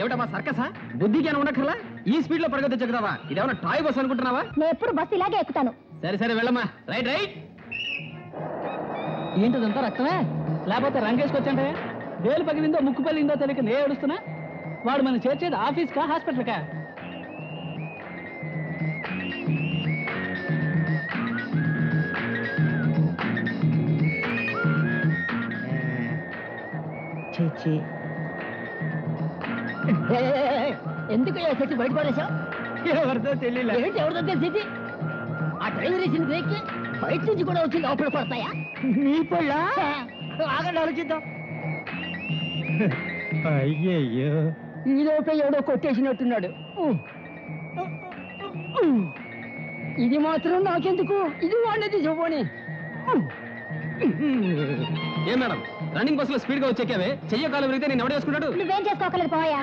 ఏమిటమ్మా సర్కసా? బుద్ధికి అని ఉండక్కర్లా? ఈ స్పీడ్లో పరిగెత్తి చెక్కుతావా? ఇదేమన్నా టాయ్ బస్ అనుకుంటున్నావా? నేను ఎప్పుడు బస్సు ఇలాగే ఎక్కుతాను. సరే సరే వెళ్ళమ్మా. Right right. ఏంటదంతా రక్తమే? లేకపోతే రంగేసుకొచ్చంటే? వేలు పగిలిందో ముక్కు పగిలిందో తెలియక నే ఏడుస్తున్నా? వాడు మనం చేర్చేది ఆఫీస్కా హాస్పిటల్కా? చీ ఎందుకు చచ్చి బయట పడేశావు? ఎవరితో తెలియలే ఏంటి ఎవరితో తెలిసింది ఆ డ్రైవర్ వేసిన బ్రేక్ బయట నుంచి కూడా వచ్చి లోపల పడతాయా? నీ పళ్ళ? ఆగండి ఆలోచిద్దాం. అయ్యయ్యో. ఈ లోపల ఎవడో కొట్టేసినట్టున్నాడు. ఇది మాత్రం నాకెందుకు? ఇది వాడినది చూపోని ఏ మేడం? రన్నింగ్ బస్లో స్పీడ్గా వచ్చేకావే చెయ్య కాలు విరిగితే నేను ఎవడ చేసుకుంటాడు? నువ్వేం చేసుకోకలేదు పోయా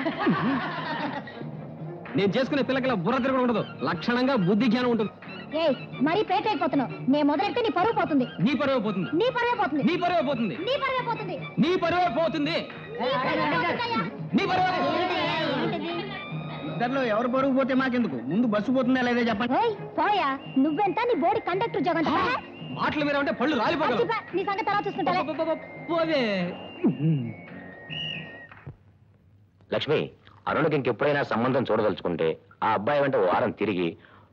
నేను చేసుకునే పిల్లకి ఇలా బుర్ర తిరగడం ఉండదు. లక్షణంగా బుద్ధి జ్ఞానం ఉంటుంది. ఏయ్ మరీ పేట అయిపోతున్నావు. నేను మొదలెడితే నీ పరువు పోతుంది. నీ పరువే పోతుంది. నీ పరువే పోతుంది. నీ పరువే పోతుంది. నీ పరువే పోతుంది. నీ పరువే పోతుంది. నీ పరువే పరువే? ఇద్దరిలో ఎవరు పరుగు పోతే మాకెందుకు? ముందు బస్సు పోతుందా లేదా చెప్పండి. ఏయ్ పోయా నువ్వెంత నీ బోడి కండక్టర్ పరా. మాటలు మీరు అంటే పళ్ళు నీ సంగతి తర్వాత పోవే. లక్ష్మి అరుణ్కి ఇంకెప్పుడైనా సంబంధం చూడదలుచుకుంటే ఆ అబ్బాయి వెంట వారం తిరిగి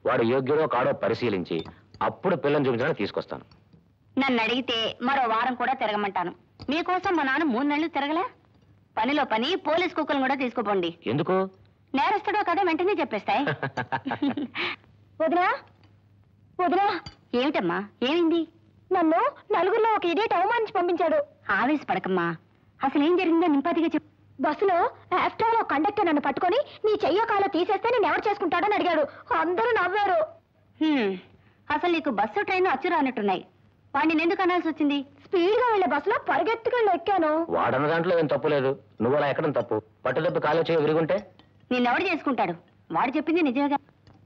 వాడు యోగ్యుడో కాడో పరిశీలించి అప్పుడు పిల్లని చూపించడానికి తీసుకొస్తాను. నన్ను అడిగితే మరో వారం కూడా తిరగమంటాను. మీకోసం మా నాన్న మూడు నెలలు తిరగలే? పనిలో పని పోలీస్ కుక్కలను కూడా తీసుకుపోండి. ఎందుకు? నేరస్తుడో కదా వెంటనే చెప్పేస్తాయి. వదినా వదినా. ఏమిటమ్మా? ఏమైంది? నన్ను నలుగురిలో ఒక ఇడియట్ అవమానించి పంపించాడు. ఆవేశపడకమ్మా. అసలు ఏం జరిగిందో నింపాతిగా చెప్పు. బస్సులో ఆఫ్టర్ ఒక కండక్టర్ నన్ను పట్టుకొని నీ చెయ్యో కాలో తీసేస్తే నేను ఎవరు చేసుకుంటాడని అడిగాడు. అందరూ నవ్వారు. హ్మ్, అసలు నీకు బస్సు ట్రైన్ అచ్చు రానట్టున్నాయి వాడిని ఎందుకు అనాల్సి వచ్చింది? స్పీడ్గా వెళ్ళే బస్సులో పరిగెత్తుకెళ్ళి ఎక్కాను. వాడన్న దాంట్లో ఏం తప్పు లేదు. నువ్వు అలా ఎక్కడం తప్పు. పట్టుదప్పి కాలో చేయి విరుగుంటే? నిన్నెవడు చేసుకుంటాడు? వాడు చెప్పింది నిజమేగా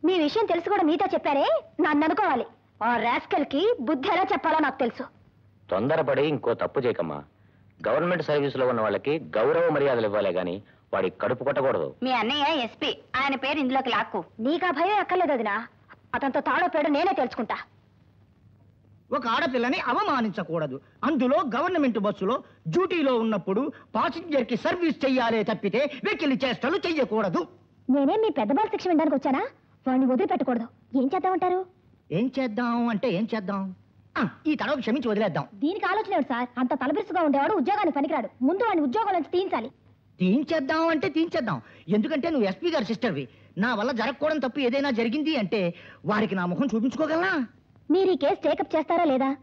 మీ విషయం తెలిసి కూడా మీతో చెప్పారే? నన్ను అనుకోవాలి. ఆ రాస్కల్కి బుద్ధి ఎలా చెప్పాలో నాకు తెలుసు. తొందరపడి ఇంకో తప్పు చేయకమ్మా. గవర్నమెంట్ సర్వీసులో ఉన్న వాళ్ళకి గౌరవ మర్యాదలు ఇవ్వాలే గాని వాడి కడుపు కొట్టకూడదు. మీ అన్నయ్య ఎస్పీ ఆయన పేరు ఇందులోకి లాక్కు. నీకా భయం ఎక్కర్లేదు వదినా అతనితో తాడో పేడో నేనే తెలుసుకుంటా. ఒక ఆడపిల్లని అవమానించకూడదు. అందులో గవర్నమెంట్ బస్సులో డ్యూటీలో ఉన్నప్పుడు పాసింజర్కి సర్వీస్ చెయ్యాలే తప్పితే వెకిలి చేష్టలు చెయ్యకూడదు. నేనేం మీ పెద్ద బాల శిక్ష వినడానికి వచ్చానా? వాడిని వదిలిపెట్టకూడదు. ఏం చేద్దామంటారు? ఏం చేద్దాం అంటే ఏం చేద్దాం? ఆ, ఈ తడవ క్షమించి వదిలేద్దాం. దీనికి ఆలోచన ఏమిటి సార్? అంత తలబిరుసుగా ఉండేవాడు ఉద్యోగానికి పనికిరాడు. ముందు వాడిని ఉద్యోగం నుంచి తీయించాలి. తీయించేద్దాం అంటే తీయించేద్దాం. ఎందుకంటే నువ్వు ఎస్పీ గారి సిస్టర్వి. నా వల్ల జరగకూడని తప్పు ఏదైనా జరిగింది అంటే వారికి నా ముఖం చూపించుకోగలనా? మీరు ఈ కేసు టేకప్ చేస్తారా లేదా?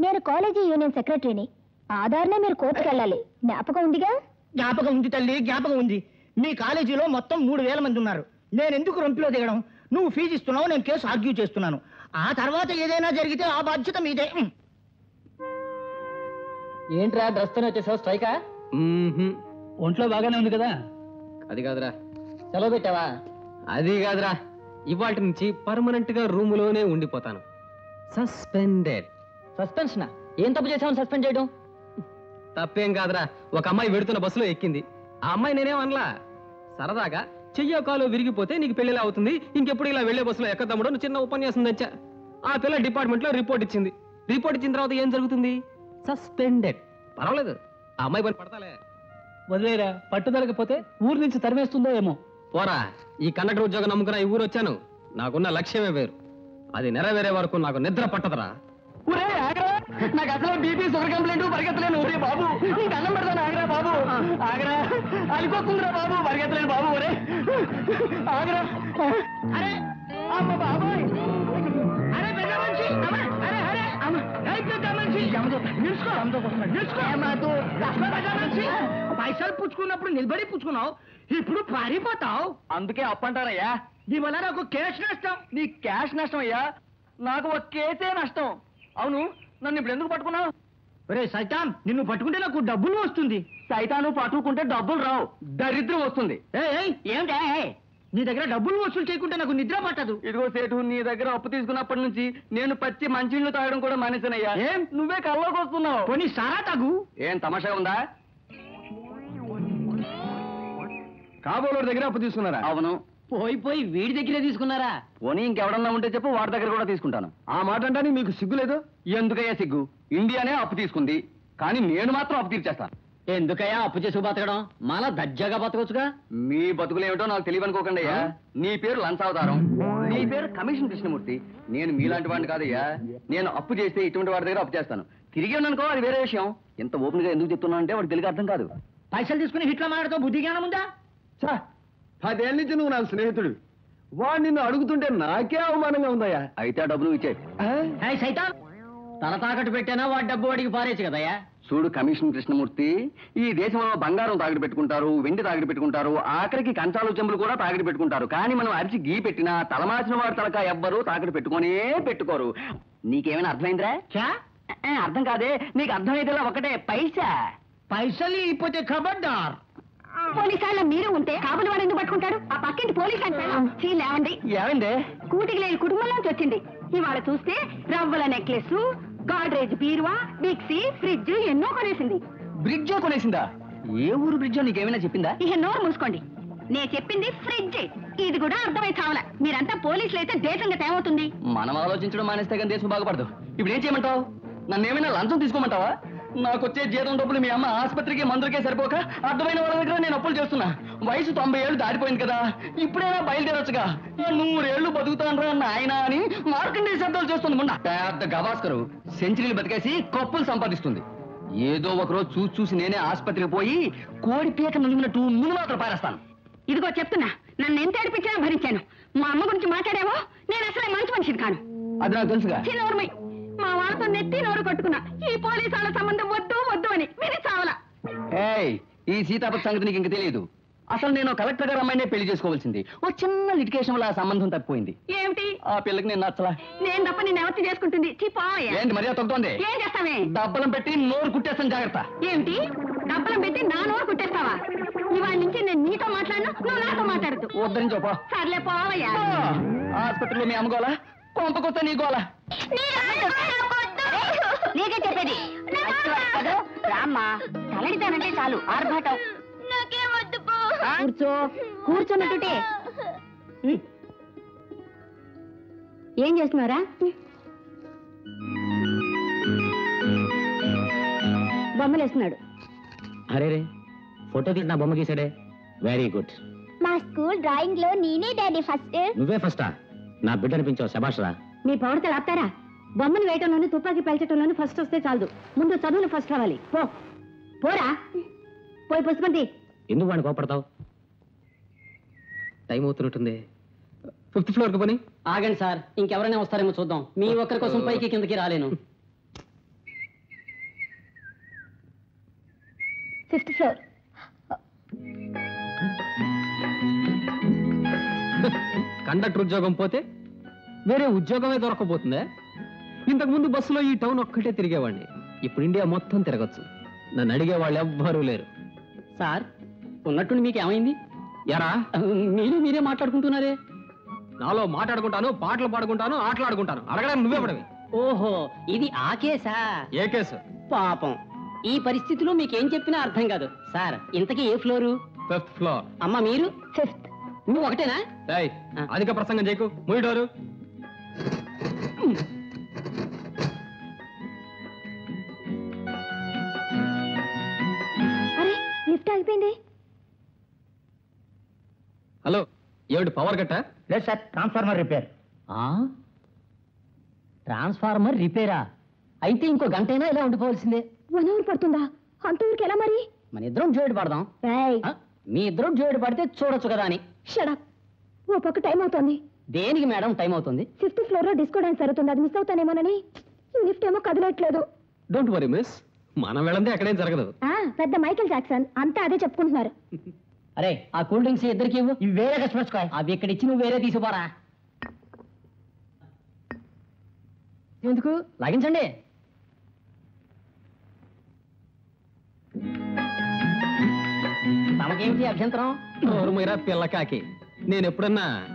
నేను కాలేజీ యూనియన్ సెక్రటరీని. ఆధార్నే మీరు కోర్టుకు వెళ్ళాలి. జ్ఞాపకం ఉందిగా? జ్ఞాపకం ఉంది తల్లి జ్ఞాపకం ఉంది. మీ కాలేజీలో మొత్తం మూడు వేల మంది ఉన్నారు. నేను ఎందుకు రొంపిలో దిగడం? నువ్వు ఫీజు ఇస్తున్నావు నేను కేసు ఆర్గ్యూ చేస్తున్నాను. ఆ తర్వాత ఏదైనా జరిగితే ఆ బాధ్యత మీదే. ఏంట్రా డ్రెస్తోనే వచ్చేసావు? స్ట్రైకా. ఒంట్లో బాగానే ఉంది కదా? అది కాదురా. సెలవు పెట్టావా? అది కాదురా. ఇవాటి నుంచి పర్మనెంట్గా రూములోనే ఉండిపోతాను. సస్పెండెడ్ సస్పెన్షనా ఏం తప్పు చేసావు సస్పెండ్ చేయడం? తప్పేం కాదురా. ఒక అమ్మాయి వెడుతున్న బస్సులో ఎక్కింది. ఆ అమ్మాయి నేనేం అనలా? సరదాగా చెయ్యో కాలు విరిగిపోతే నీకు పెళ్ళిలా అవుతుంది. ఇంకెప్పుడు ఇలా వెళ్ళే బస్సులో ఎక్కదమ్ముడు అని చిన్న ఉపన్యాసం తెచ్చా. ఆ పిల్ల డిపార్ట్మెంట్లో రిపోర్ట్ ఇచ్చింది. రిపోర్ట్ ఇచ్చిన తర్వాత ఏం జరుగుతుంది? సస్పెండెడ్. పర్వాలేదు ఆ అమ్మాయి పని పడతాలే. వదిలేరా పట్టుదలకపోతే ఊరు నుంచి తరిమేస్తుందో ఏమో. పోరా ఈ కండక్టర్ ఉద్యోగం నమ్ముకున్న ఈ ఊరు వచ్చాను. నాకున్న లక్ష్యమే వేరు. అది నెరవేరే వరకు నాకు నిద్ర పట్టదురా. నాకు అసలు బీపీ షుగర్ కంప్లైంట్ పరిగెత్తలేను బాబు నీకు అన్నం పెడతాను ఆగరా బాబు ఆగరా. అలిపోతుందిరా బాబు? పరిగెత్తలేను బాబు ఊరే ఆగరా. అరే. అమ్మ బాబాయ్. అరే పెద్ద మనిషి. అమ్మ, అరే అరే. అమ్మ. ఏయ్ పెద్ద మనిషి. అమ్మతో నిలుచుకో అమ్మతో వస్తున్నాడు నిలుచుకో అమ్మతో పెద్ద మనిషి. పైసలు పుచ్చుకున్నప్పుడు నిలబడి పుచ్చుకున్నావు. ఇప్పుడు పారిపోతావు. అందుకే అప్పంటారయ్యా. దీనివల్ల నాకు కేసు నష్టం. నీ క్యాష్ నష్టం అయ్యా నాకు ఒక కేసే నష్టం. అవును నన్ను ఇప్పుడు ఎందుకు పట్టుకున్నావు? ఒరే సైతాన్ నిన్ను పట్టుకుంటే నాకు డబ్బులు వస్తుంది. సైతాను పట్టుకుంటే డబ్బులు రావు. దరిద్రం వస్తుంది. ఏమిటా? నీ దగ్గర డబ్బులు వసూలు చేయకుంటే నాకు నిద్ర పట్టదు. ఇదిగో సేటు నీ దగ్గర అప్పు తీసుకున్నప్పటి నుంచి నేను పచ్చి మంచినీళ్ళు తాగడం కూడా మానేశానయ్యా. ఏం? నువ్వే కల్లోకి వస్తున్నావు. పోనీ సారా తగు. ఏం తమాషా ఉందా? కాబోలోడి దగ్గర అప్పు తీసుకున్నారా? అవును. పోయి పోయి వీడి దగ్గరే తీసుకున్నారా? పోనీ ఇంకెవడన్నా ఉంటే చెప్పు వాడి దగ్గర కూడా తీసుకుంటాను. ఆ మాట అంటే మీకు సిగ్గు లేదు? ఎందుకయ్యా సిగ్గు? ఇండియానే అప్పు తీసుకుంది. కానీ నేను మాత్రం అప్పు తీర్చేస్తాను. ఎందుకయ్యా అప్పు చేసి బతకడం? మాలా దజ్జాగా బతకొచ్చుగా? మీ బతుకులు ఏమిటో నాకు తెలియనుకోకండి అయ్యా. నీ పేరు లంచావతారం. నీ పేరు కమిషన్ కృష్ణమూర్తి. నేను మీలాంటి వాడిని కాదయ్యా. నేను అప్పు చేస్తే ఇటువంటి వాడి దగ్గర అప్పు చేస్తాను. తిరిగి అనుకో అది వేరే విషయం. ఎంత ఓపెన్గా ఎందుకు చెప్తున్నా అంటే వాడికి తెలియక అర్థం కాదు. పైసలు తీసుకుని హిట్లో మాట్లాడుతూ బుద్ధి జ్ఞానం ఉందా? ఛా, పదేళ్ళ నుంచి నువ్వు నా స్నేహితుడు. వాడు నిన్ను అడుగుతుంటే నాకే అవమానంగా ఉందయ్యా. అయితే ఆ డబ్బులు ఇచ్చే హే సైతాన్! తల తాకట్టు పెట్టానా వాడి డబ్బు వాడికి పారేచ్చు కదయ్యా చూడు కమిషన్ కృష్ణమూర్తి ఈ దేశంలో బంగారం తాగిడి పెట్టుకుంటారు వెండి తాగిడి పెట్టుకుంటారు ఆఖరికి కంచాలు చెంబులు కూడా తాగిడి పెట్టుకుంటారు. కానీ మనం అరిచి గీ పెట్టినా తలమాసిన వాడి తలక ఎవ్వరు తాకిడి పెట్టుకొనే పెట్టుకోరు. నీకేమైనా అర్థమైందిరా? అర్థం కాదే. నీకు అర్థమైతేలా ఒకటే పైసా. పైసలు ఇకపోతే ఖబర్దార్ పోలీసాళ్ళ మీరు ఉంటే కాబులు వాడు ఎందుకు పట్టుకుంటాడు? ఆ పక్కింటి పోలీస్ అంటే లేవండి. ఏమైందే కూటికి లేని కుటుంబంలోంచి వచ్చింది. ఇవాళ చూస్తే రవ్వల నెక్లెస్ గాడ్రేజ్ బీరువా మిక్సీ ఫ్రిడ్జ్ ఎన్నో కొనేసింది. బ్రిడ్జ్ కొనేసిందా? ఏ ఊరు బ్రిడ్జ్ నీకేమైనా చెప్పిందా? ఇక నోరు మూసుకోండి. నేను చెప్పింది ఫ్రిడ్జ్. ఇది కూడా అర్థమై చావల. మీరంతా పోలీసులు అయితే దేశంగా ఏమవుతుంది? మనం ఆలోచించడం మానేస్తే కానీ దేశం బాగుపడదు. ఇప్పుడు ఏం చేయమంటావు? నన్ను ఏమైనా లంచం తీసుకోమంటావా? నాకు వచ్చే జీతం డబ్బులు మీ అమ్మ ఆసుపత్రికి మందులకే సరిపోక అర్థమైన వాళ్ళ దగ్గర నేను అప్పులు చేస్తున్నా. వయసు తొంభై ఏళ్ళు దాటిపోయింది కదా. ఇప్పుడైనా బయలుదేరొచ్చుగా. నూరేళ్ళు బతుకుతాను నాయనా అని మార్కండే శబ్దాలు చేస్తుంది మొన్న. పెద్ద గవాస్కరు సెంచరీలు బతికేసి కప్పులు సంపాదిస్తుంది. ఏదో ఒకరోజు చూసి చూసి నేనే ఆసుపత్రికి పోయి కోడి పీక నులిమినట్టు ముందు మాత్రం పారేస్తాను. ఇదిగో చెప్తున్నా నన్ను ఎంత ఏడిపించినా భరించాను. మా అమ్మ గురించి మాట్లాడావో నేను అసలే మంచి మనిషిని కాను. అది నాకు తెలుసుగా. వాళ్ళతో నెత్తి నోరు కొట్టుకున్నా. ఈ పోలీసు వాళ్ళ సంబంధం వద్దు వద్దు అని విని చావలా. ఏయ్ ఈ సీతాపతి సంగతి నీకు ఇంక తెలియదు అసలు నేను కలెక్టర్ గారు అమ్మాయినే పెళ్ళి చేసుకోవాల్సింది. ఓ చిన్న లిటికేషన్ వల్ల ఆ సంబంధం తప్పిపోయింది. ఏమిటి? ఆ పిల్లకి నేను నచ్చలా. నేను తప్ప నేను ఎవరిని చేసుకుంటుంది? చిపోయా ఏంటి మర్యాద తగ్గుతోంది? ఏం చేస్తావే? డబ్బలం పెట్టి నోరు కుట్టేస్తాను జాగ్రత్త. ఏమిటి? డబ్బలం పెట్టి నా నోరు కుట్టేస్తావా? ఇవాళ నుంచి నేను నీతో మాట్లాడను నువ్వు నాతో మాట్లాడదు ఉద్ధరించి పో. సర్లే పోవయ్యా. హాస్పిటల్లో మీ అమ్మగోలా కొంపకొస్తే నీ గోలా. నీకే చెప్పేది. రామ్మా తలడితానంటే చాలు ఆర్భాటం. కూర్చో కూర్చోనట్టుంటే ఏం చేస్తున్నారా బొమ్మలు వేస్తున్నాడు అరే రే ఫోటో తీసి నా బొమ్మ గీసాడే. వెరీ గుడ్ మా స్కూల్ డ్రాయింగ్లో నేనే డాడీ ఫస్ట్. నువ్వే ఫస్టా? నా బిడ్డ అనిపించావు శబాష్ రా మీ పౌడతలు ఆపుతారా బొమ్మలు వేయటంలోనూ తుపాకీ పెంచటంలోనూ ఫస్ట్ వస్తే చాలదు. ముందు చదువులు ఫస్ట్ రావాలి. పో. పోరా. పోయి పుస్తకం తీ. ఎందుకు వాడిని కోపడతావు? టైం అవుతున్నట్టుంది. ఫిఫ్త్ ఫ్లోర్కి పోనీ. ఆగండి సార్. ఇంకెవరైనా వస్తారేమో చూద్దాం. మీ ఒక్కరి కోసం పైకి కిందకి రాలేను. ఫిఫ్త్ ఫ్లోర్ కండక్టర్ ఉద్యోగం పోతే వేరే ఉద్యోగమే దొరకబోతుందా? ఇంతకు ముందు బస్సులో ఈ టౌన్ ఒక్కటే తిరిగేవాడిని. ఇప్పుడు ఇండియా మొత్తం తిరగచ్చు. నన్ను అడిగే వాళ్ళు ఎవ్వరూ లేరు. సార్ ఉన్నట్టుండి మీకు ఏమైంది? ఎరా? మీరే మీరే మాట్లాడుకుంటున్నారే? నాలో మాట్లాడుకుంటాను పాటలు పాడుకుంటాను ఆటలాడుకుంటాను. అడగడానికి నువ్వే పడవి. ఓహో ఇది ఆ కేసా? ఏ కేసు? పాపం. ఈ పరిస్థితిలో మీకేం చెప్పినా అర్థం కాదు. సార్ ఇంతకీ ఏ ఫ్లోరు? Fifth floor. అమ్మ మీరు? ఫిఫ్త్. నువ్వు ఒకటేనా? ఏయ్ అధిక ప్రసంగం చేయకు. ముయిడోరు అరే లిఫ్ట్ ఆగిపోయింది. హలో ఏమిటి పవర్ కట్టా? లేదు సార్ ట్రాన్స్ఫార్మర్ రిపేర్. ట్రాన్స్ఫార్మర్ రిపేరా? అయితే ఇంకో గంటైనా ఇలా ఉండిపోవాల్సిందే. వన్ అవర్ పడుతుందా? అంత ఊరికి ఎలా మరి? మన ఇద్దరం జోడు పడదాం. ఆ? మీ ఇద్దరం జోడు పడితే చూడొచ్చు కదా అని. షడప్ ఓ పక్క టైం అవుతోంది. దేనికి మేడం టైం అవుతుంది? ఫిఫ్త్ ఫ్లోర్లో డిస్కో డాన్స్ జరుగుతుంది. అది మిస్ అవుతానేమోనని లిఫ్ట్ ఏమో కదలట్లేదు. డోంట్ వరీ మిస్ మనం వెళ్ళందే ఎక్కడేం జరగదు. ఆ పెద్ద మైకేల్ జాక్సన్ అంతా అదే చెప్పుకుంటున్నారు. అరే ఆ కూల్ డ్రింక్స్ ఇద్దరికి ఇవ్వు. ఇవి వేరే కస్టమర్స్ కాయ్. అవి ఇక్కడ ఇచ్చి నువ్వు వేరే తీసుకోరా ఎందుకు? లాగించండి. తమకేమిటి అభ్యంతరం? నోరుమీరా పిల్లకాకి. నేను ఎప్పుడన్నా